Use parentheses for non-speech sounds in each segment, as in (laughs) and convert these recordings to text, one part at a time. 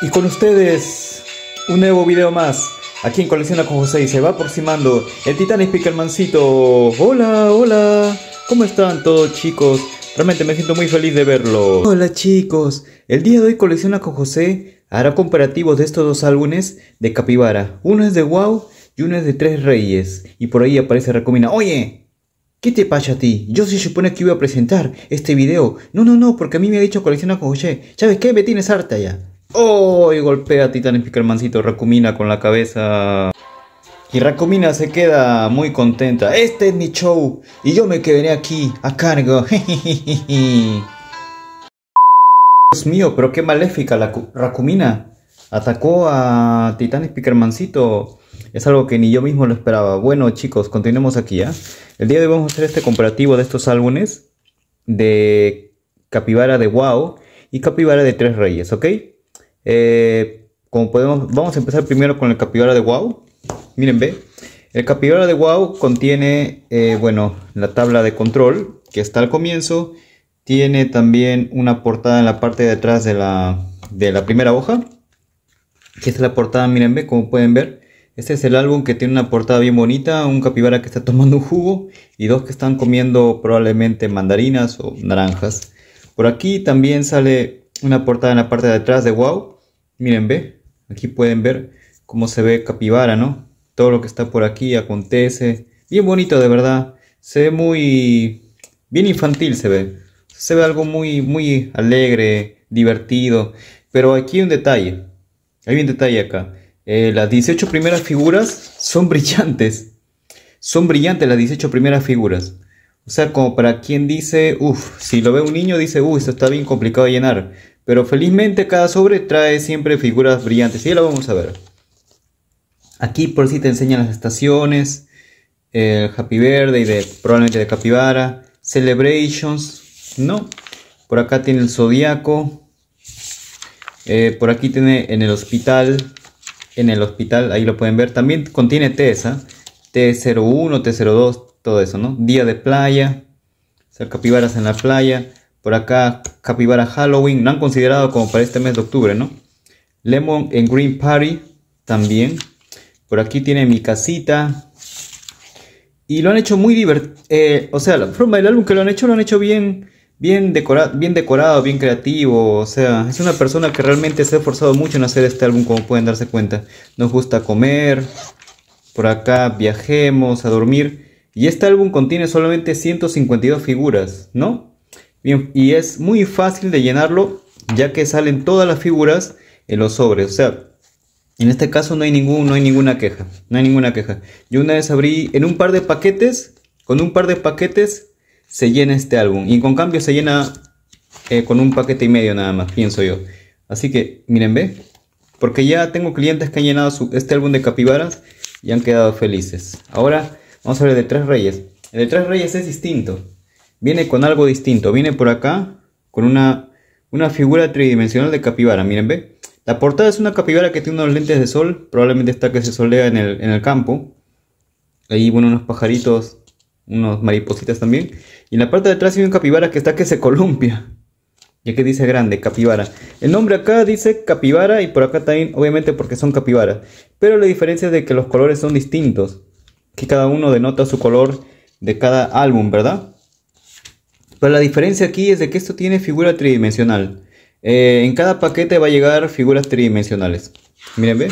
Y con ustedes, un nuevo video más. Aquí en Colecciona con José y se va aproximando el Titán Speakermancito. Hola, hola. ¿Cómo están todos chicos? Realmente me siento muy feliz de verlo. Hola chicos. El día de hoy Colecciona con José hará comparativos de estos dos álbumes de Capibara. Uno es de WoW y uno es de Tres Reyes. Y por ahí aparece Recomina. Oye, ¿Qué te pasa a ti? Yo se supone que iba a presentar este video. No, no, no, porque a mí me ha dicho colecciona con José. ¿Sabes qué? Me tienes harta ya. Oh, y golpea a Titan Pickermancito Racumina con la cabeza. Y Racumina se queda muy contenta. Este es mi show. Y yo me quedaré aquí, a cargo. (laughs) Dios mío, pero qué maléfica la Racumina. Atacó a Titan Pickermancito. Es algo que ni yo mismo lo esperaba. Bueno, chicos, continuemos aquí, ¿ya? El día de hoy vamos a hacer este comparativo de estos álbumes de Capibara de WoW y Capibara de Tres Reyes, ¿ok? Eh, como podemos, vamos a empezar primero con el capibara de WoW. Miren, ve. El capibara de WoW contiene, eh, bueno, la tabla de control que está al comienzo. Tiene también una portada en la parte de atrás de la, de la primera hoja. Esta es la portada, miren, ve, como pueden ver. Este es el álbum que tiene una portada bien bonita, un capibara que está tomando un jugo y dos que están comiendo probablemente mandarinas o naranjas. Por aquí también sale una portada en la parte de atrás de WoW Miren, ve, aquí pueden ver cómo se ve Capibara, ¿no? Todo lo que está por aquí acontece. Bien bonito, de verdad. Se ve muy... Bien infantil se ve. Se ve algo muy, muy alegre, divertido. Pero aquí hay un detalle. Hay un detalle acá. Eh, las 18 primeras figuras son brillantes. Son brillantes las 18 primeras figuras. O sea, como para quien dice, uff, si lo ve un niño dice, uff, esto está bien complicado de llenar. Pero felizmente cada sobre trae siempre figuras brillantes. Y ya lo vamos a ver. Aquí por si te enseñan las estaciones. El Happy Verde y probablemente de Capibara. Celebrations. No. Por acá tiene el Zodíaco. Eh, por aquí tiene en el hospital. En el hospital, ahí lo pueden ver. También contiene TESA. T01, T02, todo eso, ¿no? Día de playa. O sea, capibaras en la playa. Por acá, Capibara Halloween, no han considerado como para este mes de octubre, ¿no? Lemon en Green Party, también. Por aquí tiene mi casita. Y lo han hecho muy divertido. Eh, o sea, la forma del álbum que lo han hecho, lo han hecho bien, bien, decorado, bien decorado, bien creativo. O sea, es una persona que realmente se ha esforzado mucho en hacer este álbum, como pueden darse cuenta. Nos gusta comer. Por acá viajemos a dormir. Y este álbum contiene solamente 152 figuras, ¿no? Bien, y es muy fácil de llenarlo ya que salen todas las figuras en los sobres. O sea, en este caso no hay, ningún, no hay ninguna queja. No hay ninguna queja. Yo una vez abrí en un par de paquetes, con un par de paquetes se llena este álbum. Y con cambio se llena eh, con un paquete y medio nada más, pienso yo. Así que, miren, ve. Porque ya tengo clientes que han llenado este álbum de capibaras y han quedado felices. Ahora vamos a ver el de Tres Reyes. El de Tres Reyes es distinto viene con algo distinto. Viene por acá con una, una figura tridimensional de capibara. Miren, ve. La portada es una capibara que tiene unos lentes de sol. Probablemente está que se solea en el, en el campo. Ahí, bueno, unos pajaritos, unos maripositas también. Y en la parte de atrás hay un capibara que está que se columpia. Ya que dice grande, capibara. El nombre acá dice capibara y por acá también, obviamente porque son capibara. Pero la diferencia es de que los colores son distintos. Que cada uno denota su color de cada álbum, ¿verdad? Pero la diferencia aquí es de que esto tiene figura tridimensional. Eh, en cada paquete va a llegar figuras tridimensionales. Miren, ve.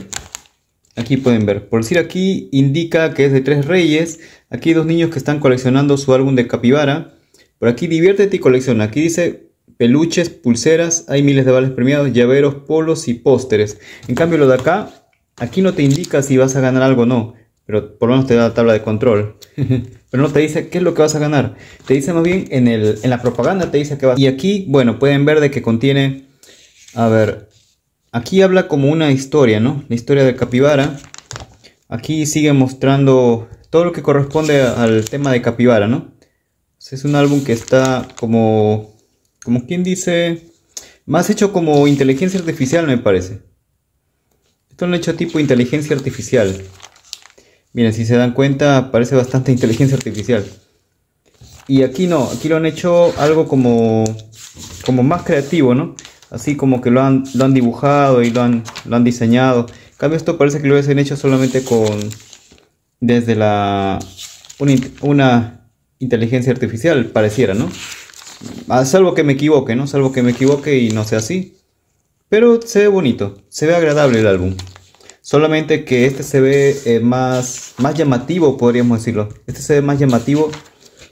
Aquí pueden ver. Por decir aquí indica que es de tres reyes. Aquí hay dos niños que están coleccionando su álbum de capibara. Por aquí diviértete y colecciona. Aquí dice peluches, pulseras. Hay miles de vales premiados, llaveros, polos y pósteres. En cambio lo de acá, aquí no te indica si vas a ganar algo o no. Pero por lo menos te da la tabla de control. (laughs) pero no te dice qué es lo que vas a ganar. Te dice más bien en, el, en la propaganda te dice que vas. Y aquí, bueno, pueden ver de que contiene, a ver, aquí habla como una historia, ¿no? La historia de Capibara. Aquí sigue mostrando todo lo que corresponde al tema de Capibara, ¿no? Es un álbum que está como, como quien dice, más hecho como inteligencia artificial me parece. Esto lo han hecho tipo inteligencia artificial. Miren, si se dan cuenta, parece bastante inteligencia artificial. Y aquí no, aquí lo han hecho algo como, como más creativo, ¿no? así como que lo han, lo han dibujado y lo han, lo han diseñado. En cambio esto parece que lo han hecho solamente con desde la una, inteligencia artificial, pareciera, ¿no? Ah, salvo que me equivoque, ¿no? Salvo que me equivoque y no sea así. Pero se ve bonito, se ve agradable el álbum. Solamente que este se ve eh, más, más llamativo, podríamos decirlo. Este se ve más llamativo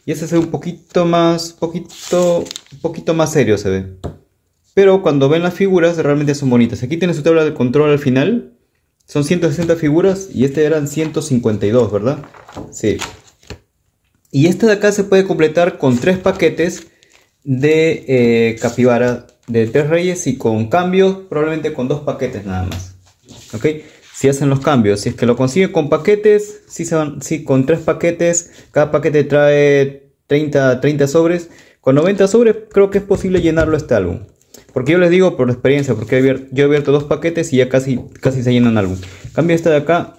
y este se ve un poquito más, poquito, un poquito más serio se ve. Pero cuando ven las figuras realmente son bonitas. Aquí tiene su tabla de control al final. Son 160 figuras y este eran 152, ¿verdad? Sí. Y este de acá se puede completar con tres paquetes de eh, capibara de tres reyes y con cambios probablemente con dos paquetes nada más. ¿Ok? Si hacen los cambios, si es que lo consiguen con paquetes, si, con tres paquetes, cada paquete trae 30, 30 sobres. Con 90 sobres creo que es posible llenarlo este álbum. Porque yo les digo por experiencia, porque yo he abierto dos paquetes y ya casi, casi se llenan álbum. Cambio este de acá,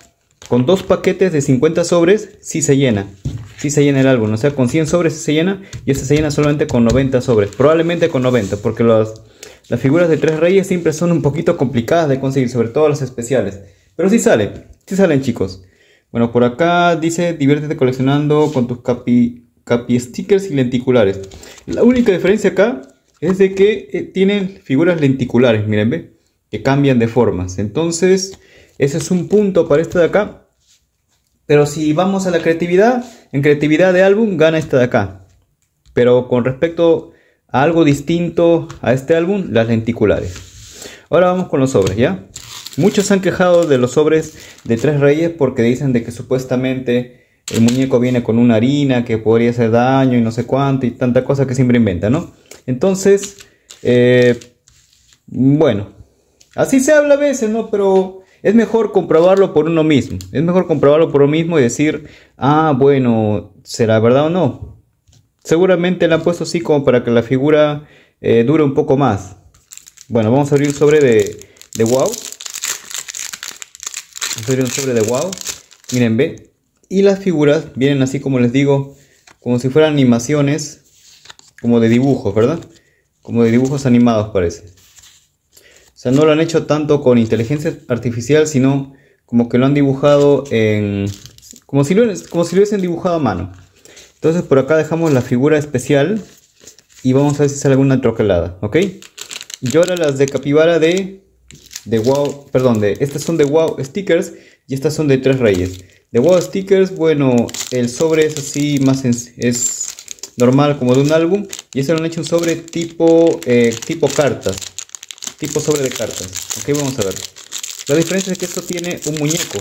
con dos paquetes de 50 sobres, sí se llena. Sí se llena el álbum. O sea, con 100 sobres se llena y este se llena solamente con 90 sobres. Probablemente con 90, porque las figuras de tres reyes siempre son un poquito complicadas de conseguir, sobre todo las especiales. Pero sí salen, sí salen chicos. Bueno, por acá dice, diviértete coleccionando con tus capi, capi stickers y lenticulares. La única diferencia acá es de que eh, tienen figuras lenticulares, miren, ve, que cambian de formas. Entonces, ese es un punto para este de acá. Pero si vamos a la creatividad, en creatividad de álbum gana este de acá. Pero con respecto a algo distinto a este álbum, las lenticulares. Ahora vamos con los sobres, ¿ya? Muchos han quejado de los sobres de Tres Reyes porque dicen de que supuestamente el muñeco viene con una harina que podría hacer daño y no sé cuánto y tanta cosa que siempre inventa, ¿no? Entonces, eh, bueno, así se habla a veces, ¿no? Pero es mejor comprobarlo por uno mismo. Es mejor comprobarlo por uno mismo y decir, ah, bueno, ¿será verdad o no? Seguramente le han puesto así como para que la figura eh, dure un poco más. Bueno, vamos a abrir sobre de, de WoW. Un sobre de WoW. Miren, ve. Y las figuras vienen así como les digo, como si fueran animaciones como de dibujos, ¿verdad? Como de dibujos animados parece. O sea, no lo han hecho tanto con inteligencia artificial, sino como que lo han dibujado en... Como si lo, como si lo hubiesen dibujado a mano. Entonces por acá dejamos la figura especial y vamos a ver si sale alguna troquelada, ¿ok? Y ahora las de capibara de... De wow, perdón, de, estas son de wow stickers y estas son de tres reyes. De wow stickers, bueno, el sobre es así más es normal como de un álbum y este lo han hecho un sobre tipo, eh, tipo cartas, tipo sobre de cartas. Ok, vamos a ver. La diferencia es que esto tiene un muñeco.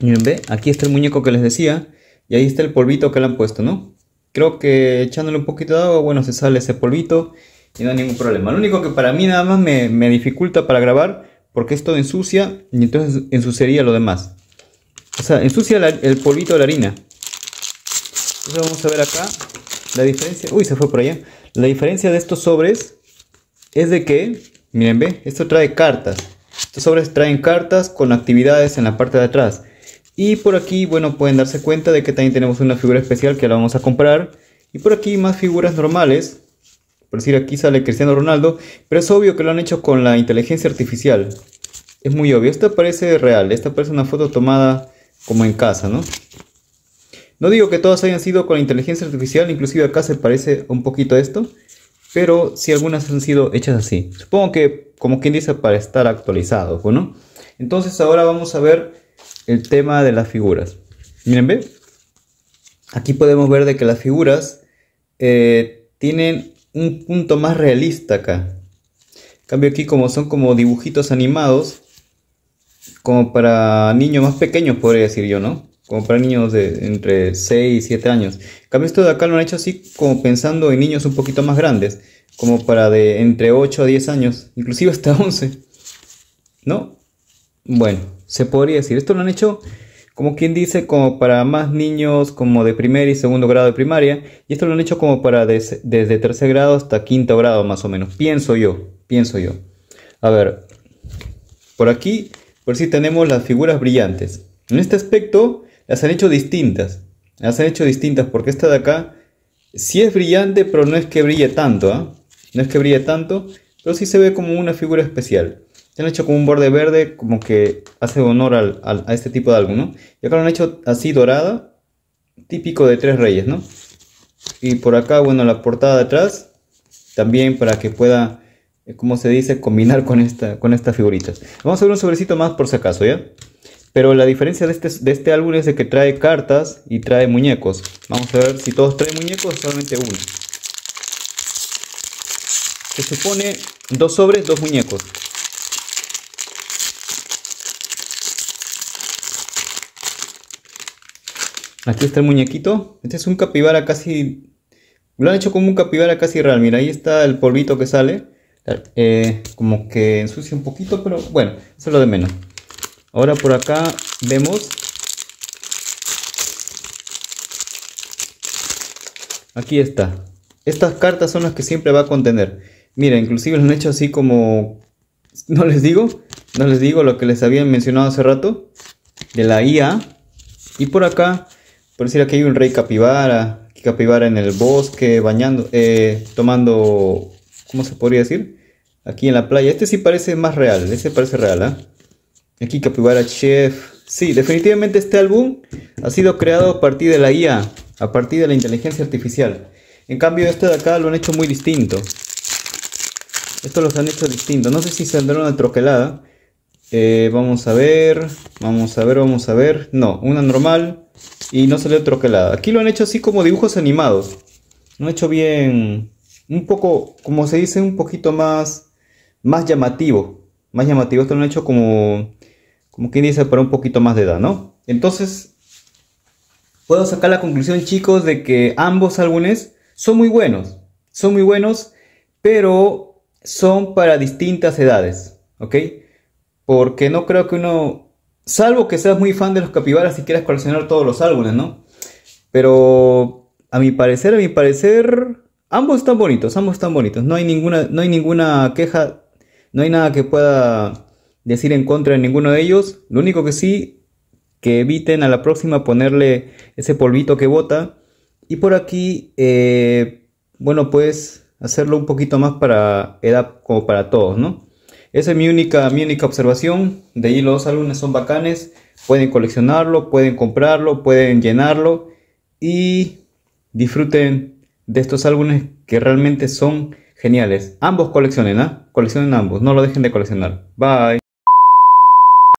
Miren, ve, aquí está el muñeco que les decía y ahí está el polvito que le han puesto, ¿no? Creo que echándole un poquito de agua, bueno, se sale ese polvito y no hay ningún problema. Lo único que para mí nada más me, dificulta para grabar porque esto ensucia y entonces ensuciaría lo demás. O sea, ensucia el polvito de la harina vamos a ver acá la diferencia. Uy, se fue por allá. La diferencia de estos sobres es de que, miren, ve, esto trae cartas. Estos sobres traen cartas con actividades en la parte de atrás. Y por aquí, bueno, pueden darse cuenta de que también tenemos una figura especial que la vamos a comprar. Y por aquí más figuras normales. Por decir, aquí sale Cristiano Ronaldo. Pero es obvio que lo han hecho con la inteligencia artificial. Es muy obvio. Esta parece real. Esta parece una foto tomada como en casa, ¿no? No digo que todas hayan sido con inteligencia artificial, inclusive acá se parece un poquito a esto, pero sí algunas han sido hechas así. Supongo que, como quien dice, para estar actualizados, ¿no? Entonces ahora vamos a ver el tema de las figuras. Miren, ¿ve? Aquí podemos ver de que las figuras eh, tienen un punto más realista acá. Cambio aquí como son como dibujitos animados, como para niños más pequeños podría decir yo, ¿no? como para niños de entre 6 y 7 años. Cambio, esto de acá lo han hecho así como pensando en niños un poquito más grandes, como para de entre 8 a 10 años, inclusive hasta 11. ¿No? Bueno, se podría decir, esto lo han hecho como quien dice, como para más niños como de primer y segundo grado de primaria, y esto lo han hecho como para desde tercer grado hasta quinto grado más o menos, pienso yo, pienso yo. A ver, por aquí, por si tenemos las figuras brillantes. En este aspecto, las han hecho distintas. Las han hecho distintas porque esta de acá sí es brillante, pero no es que brille tanto. ¿ah? No es que brille tanto, pero sí se ve como una figura especial. Se han hecho con un borde verde, como que hace honor al, a este tipo de álbum, ¿no? Y acá lo han hecho así dorada, típico de Tres Reyes, ¿no? Y por acá, bueno, la portada de atrás, también para que pueda, eh, como se dice, combinar con, esta, con estas figuritas. Vamos a ver un sobrecito más por si acaso, ¿ya? Pero la diferencia de este, de este álbum es de que trae cartas y trae muñecos. Vamos a ver si todos traen muñecos o solamente uno. Se supone dos sobres, dos muñecos. Aquí está el muñequito. Este es un capibara casi... Lo han hecho como un capibara casi real. Mira, ahí está el polvito que sale. Eh, como que ensucia un poquito, pero bueno, eso es lo de menos. Ahora por acá vemos... Aquí está. Estas cartas son las que siempre va a contener. Mira, inclusive lo han hecho así como... No les digo, no les digo lo que les habían mencionado hace rato. De la IA. Y por acá por decir aquí hay un rey capibara, capibara en el bosque, bañando, eh, tomando, ¿cómo se podría decir? Aquí en la playa. Este sí parece más real, este parece real, ¿ah? Aquí capibara chef. Sí, definitivamente este álbum ha sido creado a partir de la IA, a partir de la inteligencia artificial. En cambio este de acá lo han hecho muy distinto. Estos los han hecho distinto. No sé si saldrá una troquelada. Eh, vamos a ver, vamos a ver, vamos a ver. No, una normal y no salió troquelada. Aquí lo han hecho así como dibujos animados. Lo han hecho bien, un poco, como se dice, un poquito más, más llamativo. Más llamativo, esto lo han hecho como, como quien dice, para un poquito más de edad, ¿no? Entonces, puedo sacar la conclusión, chicos, de que ambos álbumes son muy buenos. Son muy buenos, pero son para distintas edades, ¿ok? Porque no creo que uno Salvo que seas muy fan de los capibaras y quieras coleccionar todos los álbumes, ¿no? Pero a mi parecer, a mi parecer, ambos están bonitos, ambos están bonitos. No hay ninguna, no hay ninguna queja, no hay nada que pueda decir en contra de ninguno de ellos. Lo único que sí, que eviten a la próxima ponerle ese polvito que bota. Y por aquí, eh, bueno, pues hacerlo un poquito más para edad como para todos, ¿no? Esa es mi única, mi única observación. De ahí los álbumes son bacanes. Pueden coleccionarlo, pueden comprarlo, pueden llenarlo y disfruten de estos álbumes que realmente son geniales. Ambos coleccionen, ¿ah? Coleccionen ambos, no lo dejen de coleccionar. Bye.